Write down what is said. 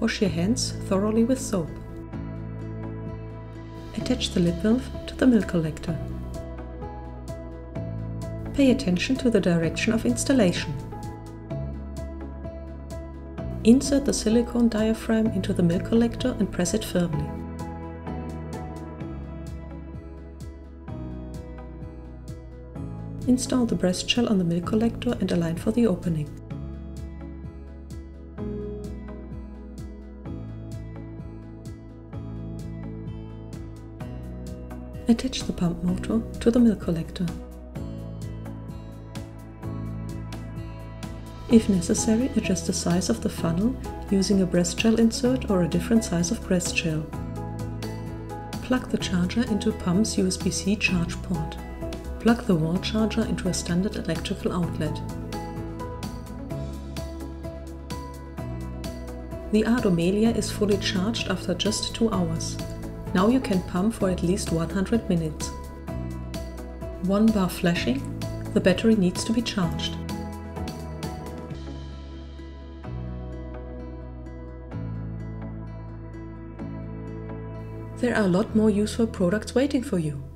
Wash your hands thoroughly with soap. Attach the lip valve to the milk collector. Pay attention to the direction of installation. Insert the silicone diaphragm into the milk collector and press it firmly. Install the breast shell on the milk collector and align for the opening. Attach the pump motor to the milk collector. If necessary, adjust the size of the funnel using a breast gel insert or a different size of breast gel. Plug the charger into pump's USB-C charge port. Plug the wall charger into a standard electrical outlet. The Ardo Melia is fully charged after just 2 hours. Now you can pump for at least 100 minutes. One bar flashing, the battery needs to be charged. There are a lot more useful products waiting for you.